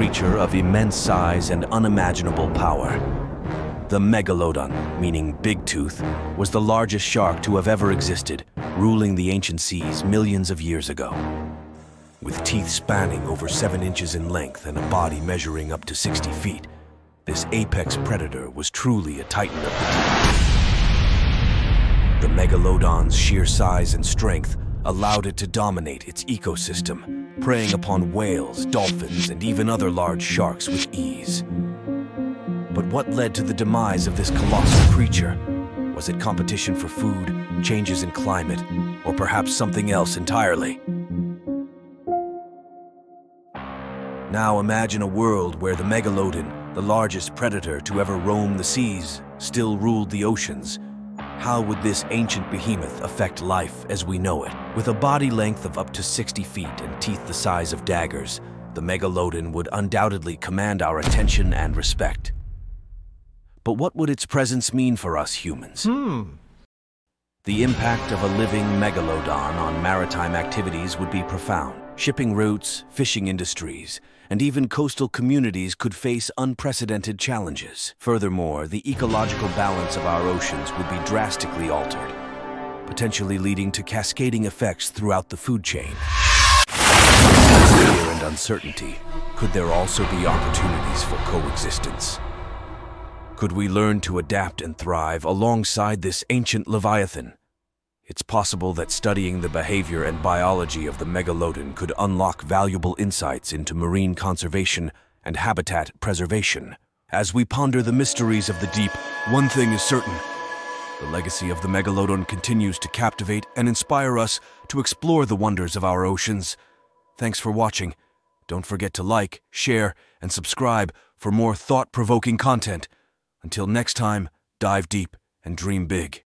creature of immense size and unimaginable power. The Megalodon, meaning big tooth, was the largest shark to have ever existed, ruling the ancient seas millions of years ago. With teeth spanning over seven inches in length and a body measuring up to 60 feet, this apex predator was truly a titan of the deep. The Megalodon's sheer size and strength allowed it to dominate its ecosystem, preying upon whales, dolphins, and even other large sharks with ease. But what led to the demise of this colossal creature? Was it competition for food, changes in climate, or perhaps something else entirely? Now imagine a world where the megalodon, the largest predator to ever roam the seas, still ruled the oceans. How would this ancient behemoth affect life as we know it? With a body length of up to 60 feet and teeth the size of daggers, the megalodon would undoubtedly command our attention and respect. But what would its presence mean for us humans? Hmm. The impact of a living megalodon on maritime activities would be profound. Shipping routes, fishing industries, and even coastal communities could face unprecedented challenges. Furthermore, the ecological balance of our oceans would be drastically altered, potentially leading to cascading effects throughout the food chain. Fear and uncertainty, could there also be opportunities for coexistence? Could we learn to adapt and thrive alongside this ancient Leviathan? It's possible that studying the behavior and biology of the megalodon could unlock valuable insights into marine conservation and habitat preservation. As we ponder the mysteries of the deep, one thing is certain. The legacy of the megalodon continues to captivate and inspire us to explore the wonders of our oceans. Thanks for watching. Don't forget to like, share, and subscribe for more thought-provoking content. Until next time, dive deep and dream big.